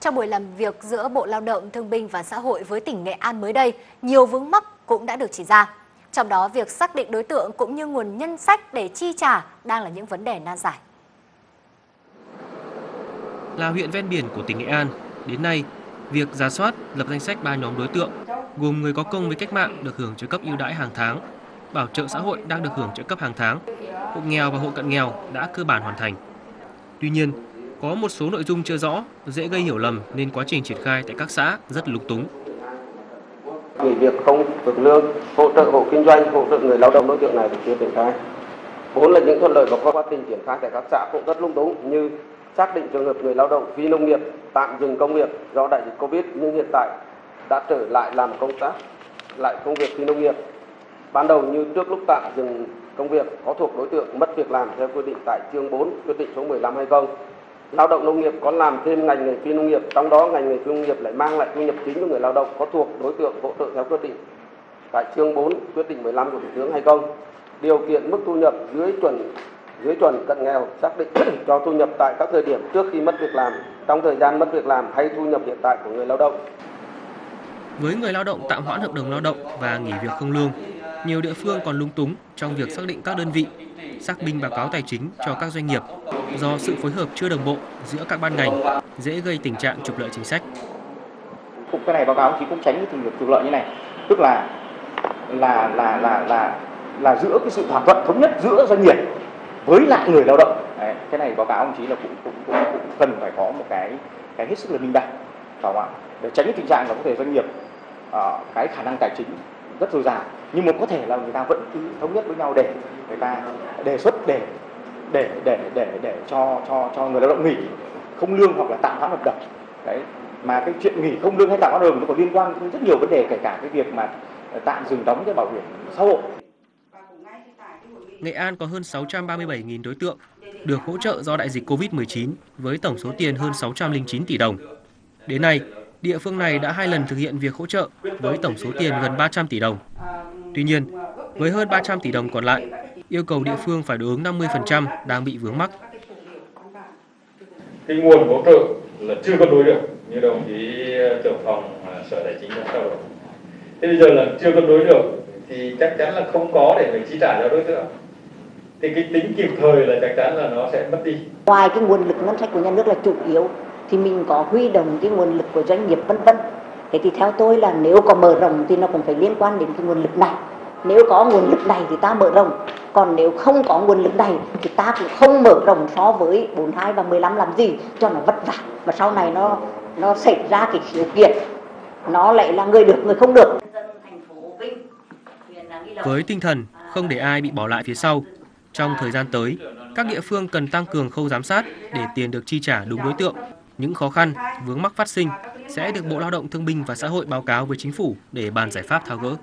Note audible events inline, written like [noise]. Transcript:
Trong buổi làm việc giữa Bộ Lao động Thương binh và Xã hội với tỉnh Nghệ An mới đây, nhiều vướng mắc cũng đã được chỉ ra. Trong đó, việc xác định đối tượng cũng như nguồn nhân sách để chi trả đang là những vấn đề nan giải. Là huyện ven biển của tỉnh Nghệ An, đến nay, việc giả soát, lập danh sách ba nhóm đối tượng gồm người có công với cách mạng được hưởng trợ cấp ưu đãi hàng tháng, bảo trợ xã hội đang được hưởng trợ cấp hàng tháng, hộ nghèo và hộ cận nghèo đã cơ bản hoàn thành. Tuy nhiên, có một số nội dung chưa rõ, dễ gây hiểu lầm nên quá trình triển khai tại các xã rất lúng túng. Nghỉ việc không hưởng lương, hỗ trợ hộ kinh doanh, hỗ trợ người lao động đối tượng này thì chưa triển khai. Bốn là những thuận lợi của quá trình triển khai tại các xã cũng rất lung túng như xác định trường hợp người lao động phi nông nghiệp tạm dừng công việc do đại dịch Covid nhưng hiện tại đã trở lại làm công tác lại công việc phi nông nghiệp. Ban đầu như trước lúc tạm dừng công việc có thuộc đối tượng mất việc làm theo quy định tại chương 4 quyết định số 15 hay không. Lao động nông nghiệp có làm thêm ngành nghề phi nông nghiệp, trong đó ngành nghề phi nông nghiệp lại mang lại thu nhập chính cho người lao động có thuộc đối tượng hỗ trợ theo quyết định tại chương 4 quyết định 15 của Thủ tướng hay không. Điều kiện mức thu nhập dưới chuẩn dưới chuẩn cận nghèo xác định [clears throat] cho thu nhập tại các thời điểm trước khi mất việc làm, trong thời gian mất việc làm hay thu nhập hiện tại của người lao động. Với người lao động tạm hoãn hợp đồng lao động và nghỉ việc không lương, nhiều địa phương còn lung túng trong việc xác định các đơn vị, xác minh báo cáo tài chính cho các doanh nghiệp do sự phối hợp chưa đồng bộ giữa các ban ngành, dễ gây tình trạng trục lợi chính sách. Cũng cái này báo cáo chí cũng tránh cái tình trạng trục lợi như này, tức là là là là là là giữa cái sự thỏa thuận thống nhất giữa doanh nghiệp với lại người lao động. Đấy, cái này báo cáo ông chí là cũng cũng, cũng cũng cần phải có một cái cái hết sức là minh bạch, phải không ạ? Để tránh cái tình trạng là có thể doanh nghiệp uh, cái khả năng tài chính rất dồi dào nhưng mà có thể là người ta vẫn cứ thống nhất với nhau để người ta đề xuất để để để để để cho cho cho người lao động nghỉ không lương hoặc là tạm hoãn hợp đồng đấy mà cái chuyện nghỉ không lương hay tạm hoãn hợp đồng nó còn liên quan đến rất nhiều vấn đề kể cả cái việc mà tạm dừng đóng cái bảo hiểm xã hội Nghệ An có hơn 637.000 đối tượng được hỗ trợ do đại dịch Covid-19 với tổng số tiền hơn 609 tỷ đồng. Đến nay, địa phương này đã hai lần thực hiện việc hỗ trợ với tổng số tiền gần 300 tỷ đồng. Tuy nhiên, với hơn 300 tỷ đồng còn lại, yêu cầu địa phương phải đối ứng 50% đang bị vướng mắc. Cái nguồn hỗ trợ là chưa cân đối được như đồng chí trưởng phòng à, sở tài chính đã trao đổi. Thế bây giờ là chưa cân đối được thì chắc chắn là không có để mình chi trả cho đối tượng thì cái tính kịp thời là chắc chắn là nó sẽ mất đi. Ngoài cái nguồn lực ngân sách của nhà nước là chủ yếu thì mình có huy động cái nguồn lực của doanh nghiệp vân vân thế thì theo tôi là nếu có mở rộng thì nó cũng phải liên quan đến cái nguồn lực này nếu có nguồn lực này thì ta mở rộng còn nếu không có nguồn lực này thì ta cũng không mở rộng so với 42 và 15 làm gì cho nó vất vả. Mà sau này nó nó xảy ra cái khiếu kiện nó lại là người được người không được. Với tinh thần không để ai bị bỏ lại phía sau trong thời gian tới các địa phương cần tăng cường khâu giám sát để tiền được chi trả đúng đối tượng. Những khó khăn, vướng mắc phát sinh sẽ được Bộ Lao động Thương binh và Xã hội báo cáo với chính phủ để bàn giải pháp tháo gỡ.